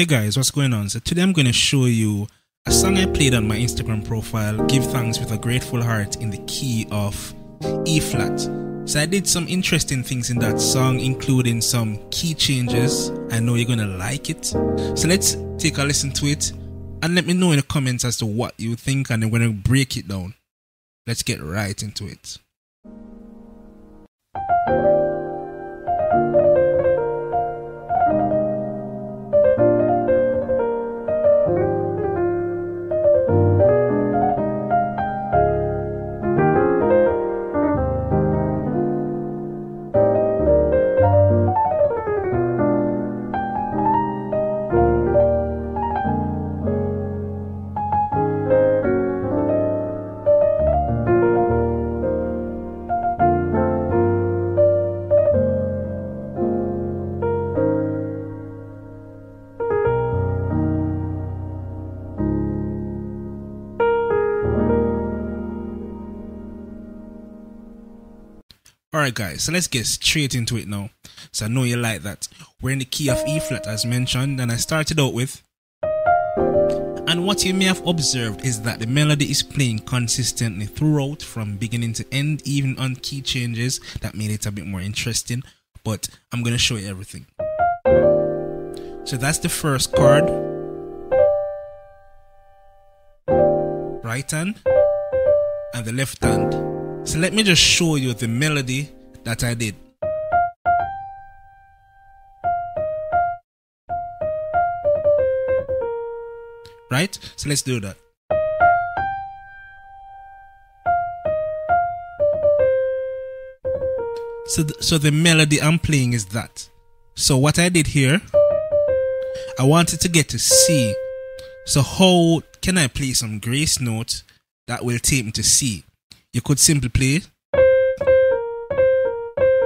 Hey guys, what's going on? So today I'm going to show you a song I played on my Instagram profile, Give Thanks with a Grateful Heart in the key of E flat. So I did some interesting things in that song, including some key changes. I know you're going to like it. So let's take a listen to it and let me know in the comments as to what you think and we're going to break it down. Let's get right into it. Alright guys, so let's get straight into it now. So I know you like that. We're in the key of E flat as mentioned and I started out with and what you may have observed is that the melody is playing consistently throughout from beginning to end even on key changes that made it a bit more interesting but I'm going to show you everything. So that's the first chord. Right hand and the left hand. So let me just show you the melody that I did. Right? So let's do that. So, th- so the melody I'm playing is that. So what I did here, I wanted to get to C. So how can I play some grace note that will take me to C? You could simply play.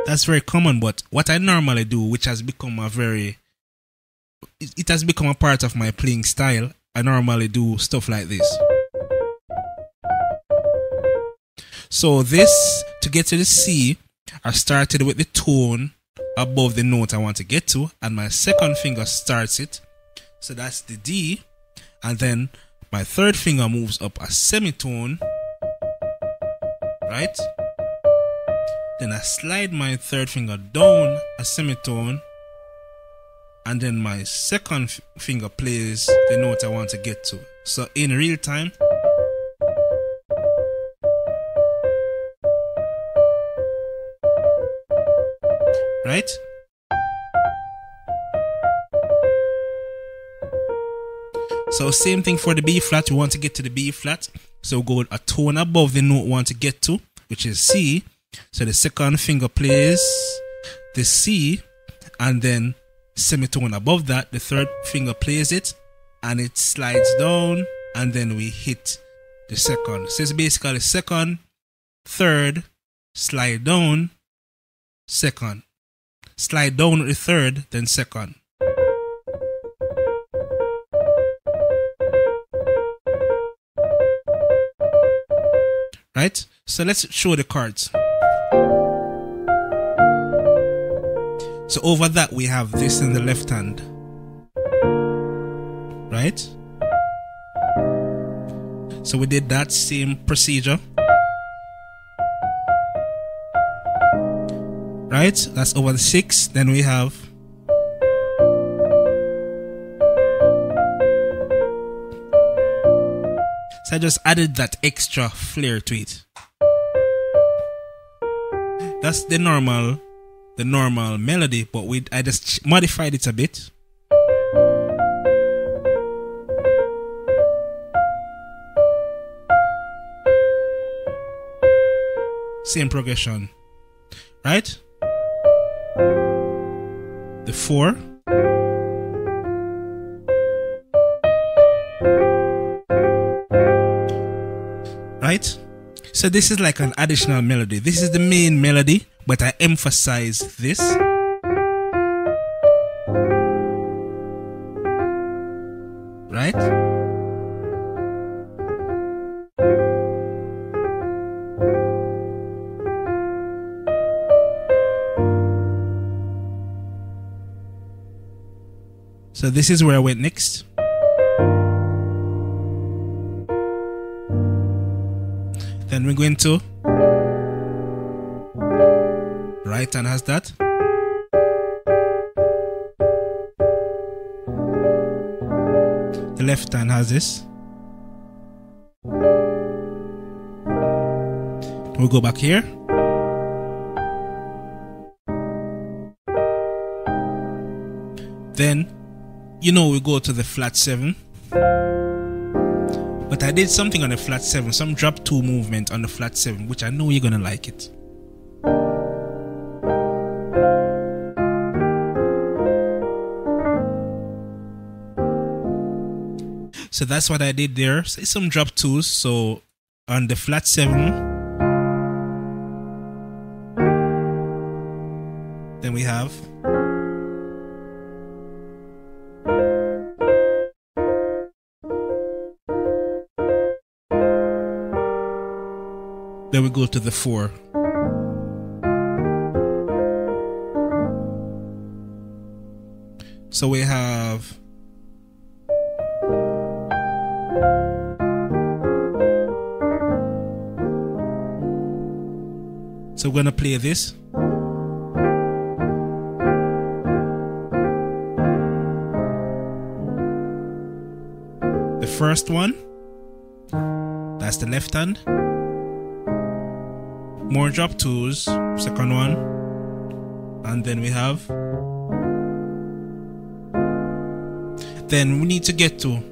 That's very common, but what I normally do, which has become a very, it has become a part of my playing style. I normally do stuff like this. So this, to get to the C, I started with the tone above the note I want to get to, and my second finger starts it. So that's the D, and then my third finger moves up a semitone right? Then I slide my third finger down a semitone, and then my second finger plays the note I want to get to. So in real time, right? So same thing for the B flat. We want to get to the B flat. So go a tone above the note want to get to, which is C. So the second finger plays the C, and then semitone above that, the third finger plays it, and it slides down, and then we hit the second. So it's basically second, third, slide down, second. Slide down the third, then second. Right? So let's show the cards. So over that we have this in the left hand. Right? So we did that same procedure. Right? That's over the 6. Then we have I just added that extra flair to it. That's the normal, the normal melody, but we I just modified it a bit. Same progression, right? The four. So this is like an additional melody. This is the main melody, but I emphasize this. Right? So this is where I went next. We're going to right hand has that. The left hand has this. We'll go back here. Then, you know, we go to the flat 7. But I did something on the flat 7, some drop 2 movement on the flat 7, which I know you're gonna like it. So that's what I did there. So some drop 2s. So on the flat 7, then we have go to the four. So we have So we're gonna play this. The first one, that's the left hand more drop twos, second one, and then we have. Then we need to get to.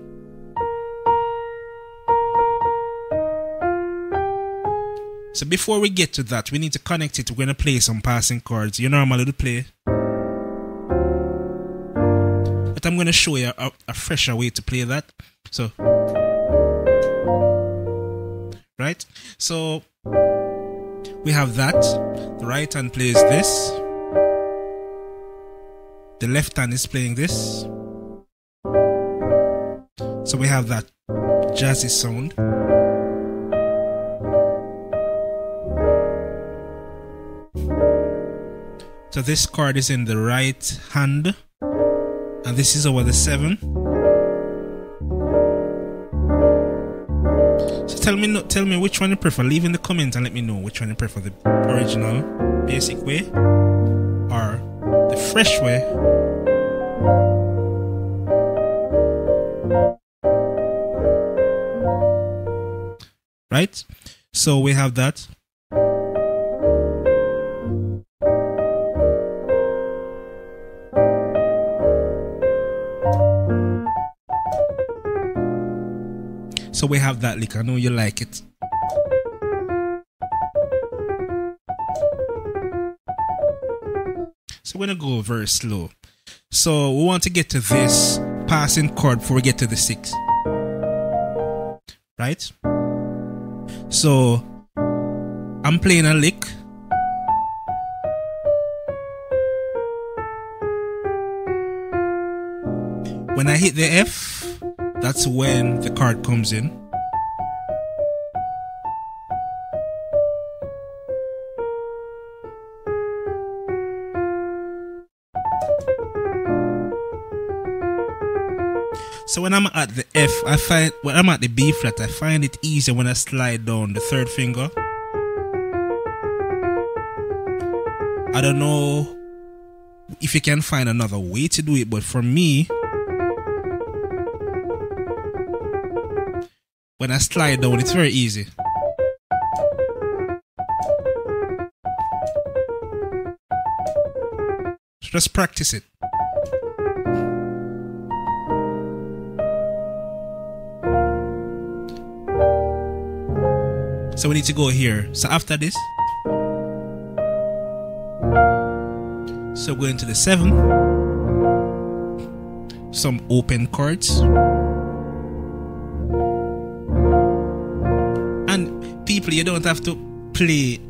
So before we get to that, we need to connect it. We're gonna play some passing chords. You normally do play. But I'm gonna show you a, a fresher way to play that. So right? So we have that. The right hand plays this. The left hand is playing this. So we have that jazzy sound. So this chord is in the right hand, and this is over the seven. Tell me tell me which one you prefer. Leave in the comments and let me know which one you prefer. The original, basic way, or the fresh way. Right? So we have that. So we have that lick. I know you like it. So we're gonna go very slow. So we want to get to this passing chord before we get to the six. Right? So I'm playing a lick. When I hit the F, that's when the card comes in. So when I'm at the F, I find when I'm at the B flat, I find it easier when I slide down the third finger. I don't know if you can find another way to do it, but for me, when I slide down, it's very easy. just practice it. So we need to go here. So after this, so going to the seven, some open chords. You don't have to play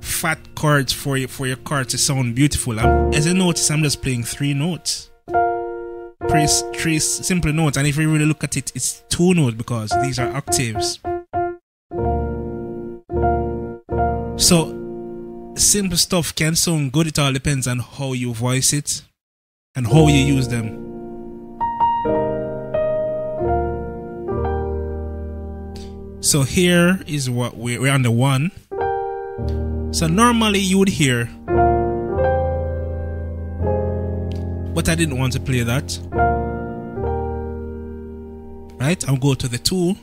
fat chords for your, for your chord to sound beautiful. I'm, as you notice, I'm just playing three notes. Three, three simple notes, and if you really look at it, it's two notes because these are octaves. So, simple stuff can sound good. It all depends on how you voice it and how you use them. So here is what we're, we're on the one. So normally you would hear, but I didn't want to play that. Right, I'll go to the two.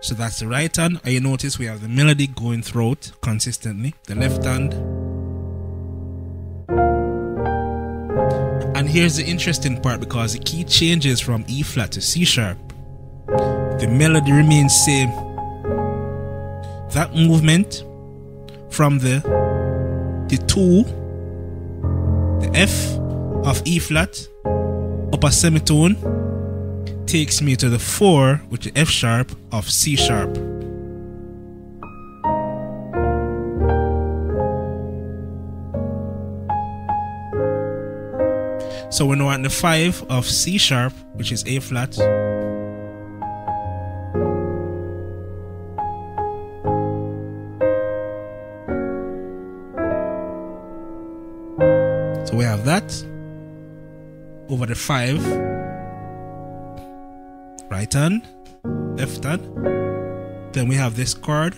So that's the right hand. And you notice we have the melody going throughout consistently. The left hand. And here's the interesting part because the key changes from E flat to C sharp. The melody remains same. That movement from the the two, the F of E flat, upper semitone takes me to the 4, which is F sharp of C sharp. So we're now at the 5 of C sharp, which is A flat. 5 right hand, left hand. Then we have this chord.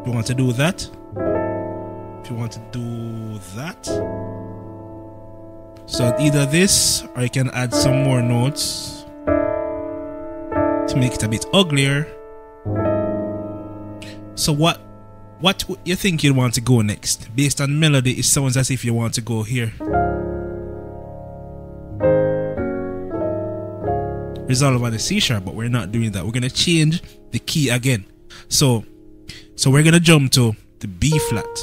If you want to do that, if you want to do that, so either this or you can add some more notes to make it a bit uglier. So what what you think you'd want to go next? Based on melody, it sounds as if you want to go here. resolve on the C sharp, but we're not doing that. We're gonna change the key again. So, so we're gonna jump to the B flat.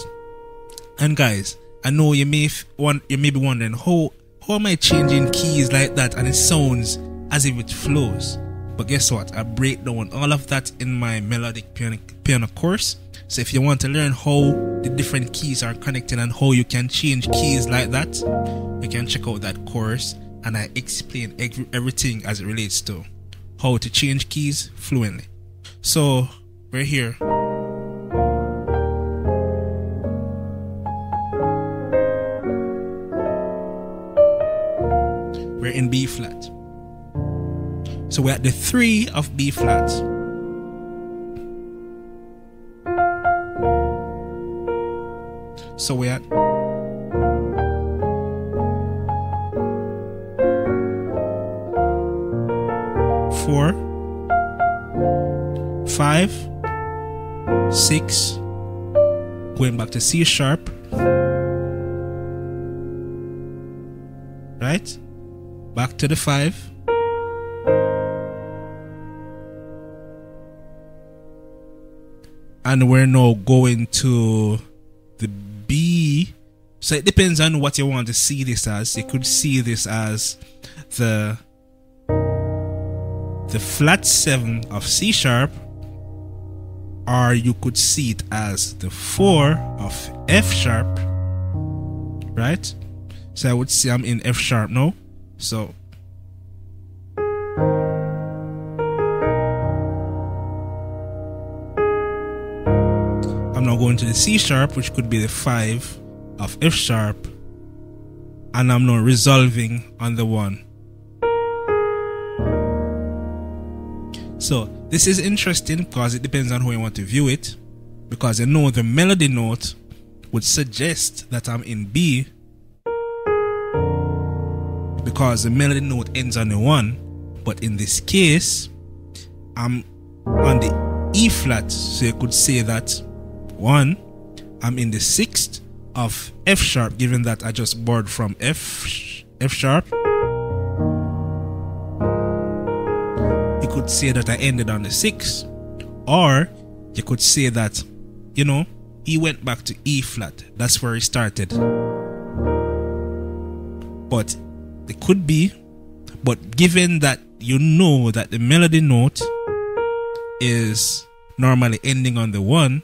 And guys, I know you may want you may be wondering how how am I changing keys like that and it sounds as if it flows. But guess what? I break down all of that in my melodic piano, piano course. So if you want to learn how the different keys are connected and how you can change keys like that, you can check out that course and I explain everything as it relates to how to change keys fluently. So we're here. We're in B flat. So we're at the three of B flat. So we're at four, five, six, going back to C sharp, right? Back to the five. And we're now going to. So it depends on what you want to see this as. You could see this as the the flat 7 of C sharp, or you could see it as the 4 of F sharp, right? So I would say I'm in F sharp now. So I'm now going to the C sharp, which could be the 5 of F sharp, and I'm now resolving on the 1. So this is interesting because it depends on how you want to view it. Because you know the melody note would suggest that I'm in B because the melody note ends on a one. But in this case, I'm on the E flat, so you could say that one, I'm in the sixth of F sharp, given that I just borrowed from F F sharp. You could say that I ended on the six, or you could say that, you know, he went back to E flat. That's where he started. But it could be, but given that you know that the melody note is normally ending on the one,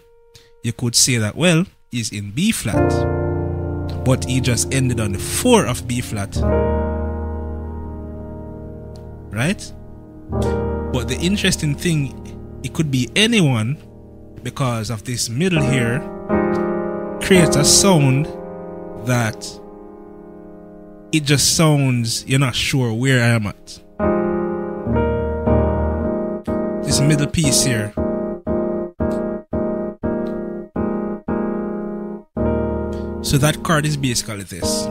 you could say that, well, he's in B flat, but he just ended on the four of B flat. Right? But the interesting thing, it could be anyone because of this middle here creates a sound that it just sounds you're not sure where I am at. This middle piece here. So that chord is basically this.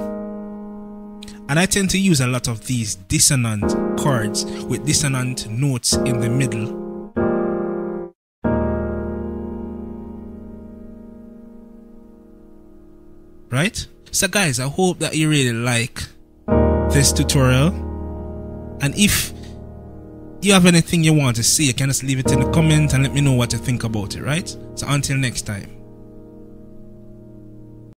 And I tend to use a lot of these dissonant chords with dissonant notes in the middle. Right? So guys, I hope that you really like this tutorial. And if you have anything you want to see, you can just leave it in the comment and let me know what you think about it, right? So until next time.